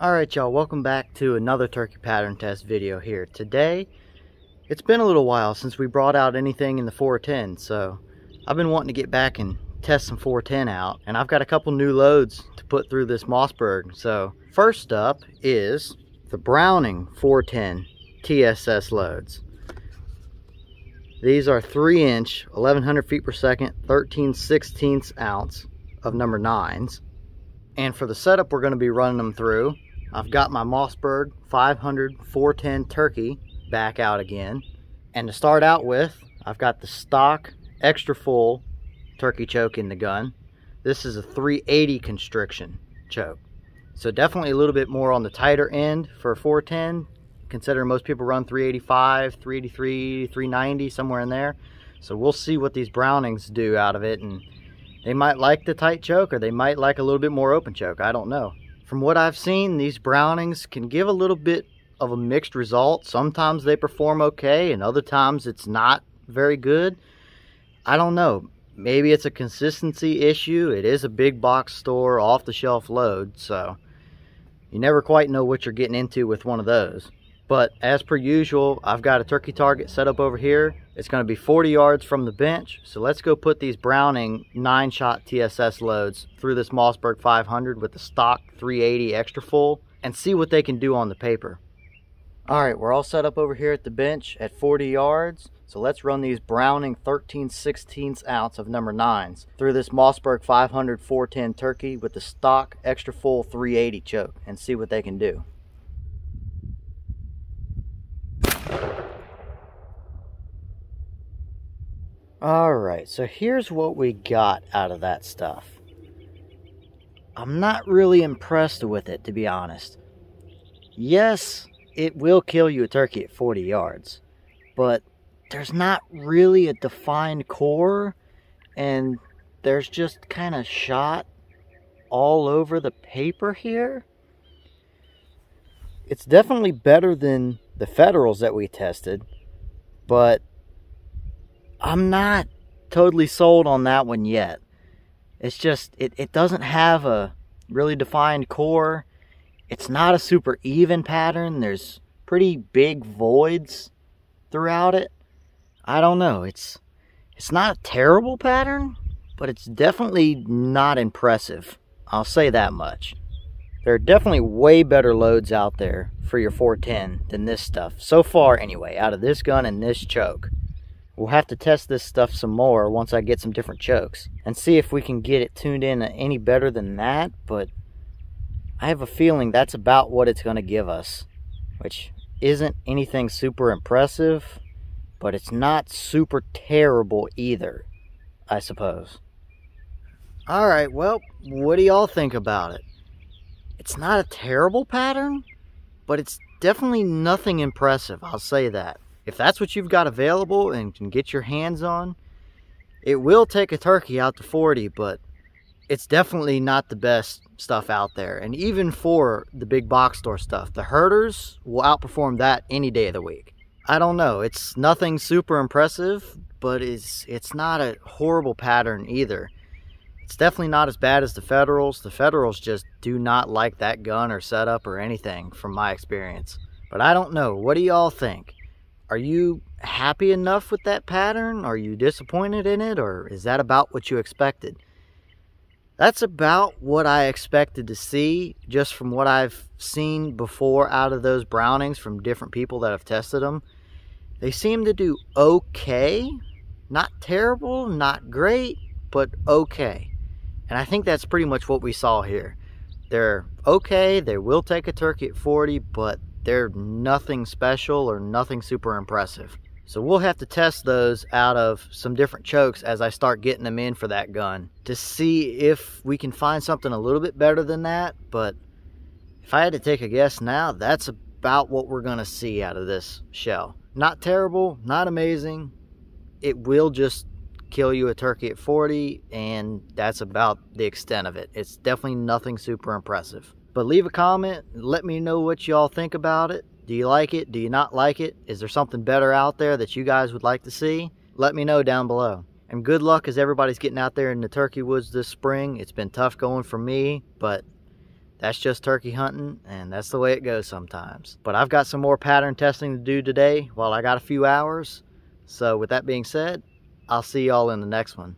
Alright y'all, welcome back to another turkey pattern test video here. Today, it's been a little while since we brought out anything in the 410, so I've been wanting to get back and test some 410 out, and I've got a couple new loads to put through this Mossberg. So, first up is the Browning 410 TSS loads. These are 3 inch, 1100 feet per second, 13 16ths ounce of number 9s. And for the setup we're going to be running them through, I've got my Mossberg 500 410 turkey back out again. And to start out with, I've got the stock extra full turkey choke in the gun. This is a 380 constriction choke. So definitely a little bit more on the tighter end for a 410, considering most people run 385, 383, 390, somewhere in there. So we'll see what these Brownings do out of it. And they might like the tight choke or they might like a little bit more open choke. I don't know. From what I've seen, these Brownings can give a little bit of a mixed result. Sometimes they perform okay, and other times it's not very good. I don't know. Maybe it's a consistency issue. It is a big box store, off the shelf load, so you never quite know what you're getting into with one of those. But as per usual, I've got a turkey target set up over here. It's going to be 40 yards from the bench. So let's go put these Browning 9-shot TSS loads through this Mossberg 500 with the stock 380 extra full and see what they can do on the paper. All right, we're all set up over here at the bench at 40 yards. So let's run these Browning 13 16ths ounce of number 9s through this Mossberg 500 410 turkey with the stock extra full 380 choke and see what they can do. Alright, so here's what we got out of that stuff. I'm not really impressed with it, to be honest. Yes, it will kill you a turkey at 40 yards, but there's not really a defined core, and there's just kind of shot all over the paper here. It's definitely better than the Federals that we tested, but I'm not totally sold on that one yet. It's just, it, it doesn't have a really defined core. It's not a super even pattern. There's pretty big voids throughout it. I don't know. It's it's not a terrible pattern, but it's definitely not impressive. I'll say that much. There are definitely way better loads out there for your 410 than this stuff. So far anyway, out of this gun and this choke. We'll have to test this stuff some more once I get some different chokes and see if we can get it tuned in any better than that, but I have a feeling that's about what it's going to give us, which isn't anything super impressive, but it's not super terrible either, I suppose. Alright, well, what do y'all think about it? It's not a terrible pattern, but it's definitely nothing impressive, I'll say that if that's what you've got available and can get your hands on, it will take a turkey out to 40, but it's definitely not the best stuff out there. And even for the big box store stuff, the Herters will outperform that any day of the week. I don't know. It's nothing super impressive, but it's it's not a horrible pattern either. It's definitely not as bad as the Federals. The Federals just do not like that gun or setup or anything from my experience. But I don't know. What do y'all think? Are you happy enough with that pattern? Are you disappointed in it? Or is that about what you expected? That's about what I expected to see just from what I've seen before out of those Brownings from different people that have tested them. They seem to do okay. Not terrible, not great, but okay. And I think that's pretty much what we saw here. They're okay, they will take a turkey at 40, but they're nothing special or nothing super impressive. So we'll have to test those out of some different chokes as I start getting them in for that gun to see if we can find something a little bit better than that. But if I had to take a guess now, that's about what we're going to see out of this shell. Not terrible, not amazing. It will just kill you a turkey at 40 and that's about the extent of it. It's definitely nothing super impressive. But leave a comment. Let me know what y'all think about it. Do you like it? Do you not like it? Is there something better out there that you guys would like to see? Let me know down below. And good luck as everybody's getting out there in the turkey woods this spring. It's been tough going for me, but that's just turkey hunting and that's the way it goes sometimes. But I've got some more pattern testing to do today while I got a few hours. So with that being said, I'll see y'all in the next one.